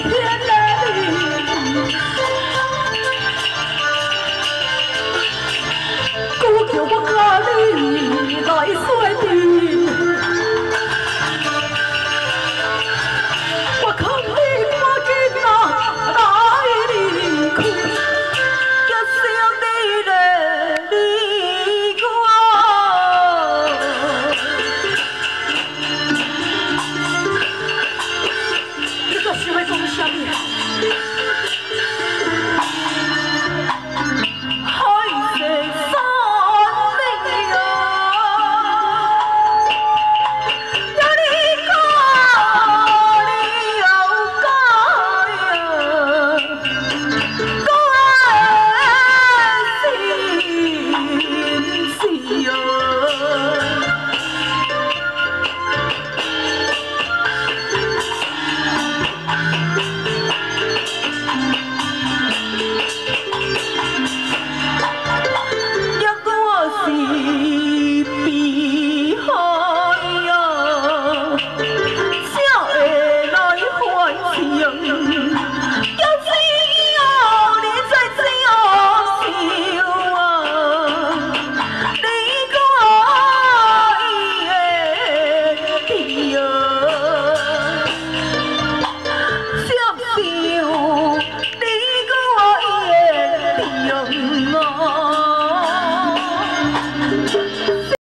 所在是，哥我。